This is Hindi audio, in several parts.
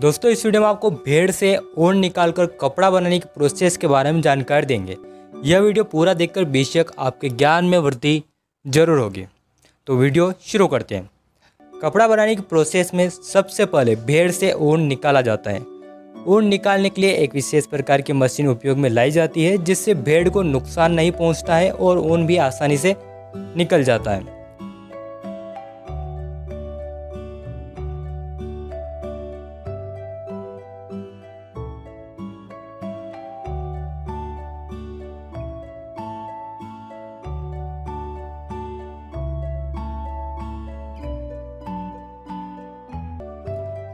दोस्तों, इस वीडियो में आपको भेड़ से ऊन निकालकर कपड़ा बनाने की प्रोसेस के बारे में जानकारी देंगे। यह वीडियो पूरा देखकर बेशक आपके ज्ञान में वृद्धि ज़रूर होगी। तो वीडियो शुरू करते हैं। कपड़ा बनाने की प्रोसेस में सबसे पहले भेड़ से ऊन निकाला जाता है। ऊन निकालने के लिए एक विशेष प्रकार की मशीन उपयोग में लाई जाती है, जिससे भेड़ को नुकसान नहीं पहुँचता है और ऊन भी आसानी से निकल जाता है।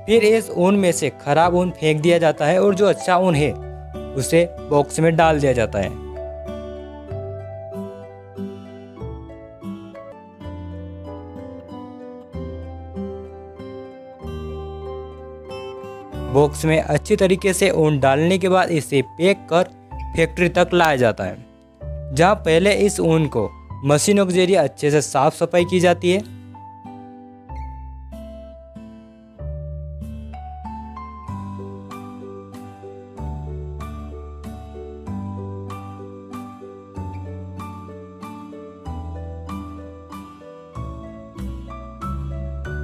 फिर इस ऊन में से खराब ऊन फेंक दिया जाता है और जो अच्छा ऊन है, उसे बॉक्स में डाल दिया जाता है। बॉक्स में अच्छी तरीके से ऊन डालने के बाद इसे पैक कर फैक्ट्री तक लाया जाता है। जहाँ पहले इस ऊन को मशीनों के ज़रिए अच्छे से साफ़ सफ़ाई की जाती है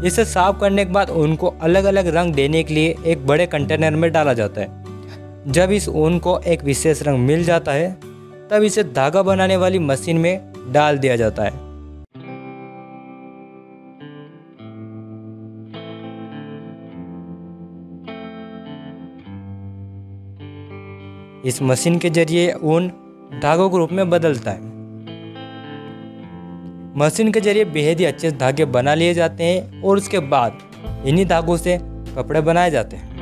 इसे साफ़ करने के बाद ऊन को अलग अलग रंग देने के लिए एक बड़े कंटेनर में डाला जाता है। जब इस ऊन को एक विशेष रंग मिल जाता है, तब इसे धागा बनाने वाली मशीन में डाल दिया जाता है। इस मशीन के ज़रिए ऊन धागों के रूप में बदलता है। मशीन के ज़रिए बेहद ही अच्छे धागे बना लिए जाते हैं और उसके बाद इन्हीं धागों से कपड़े बनाए जाते हैं।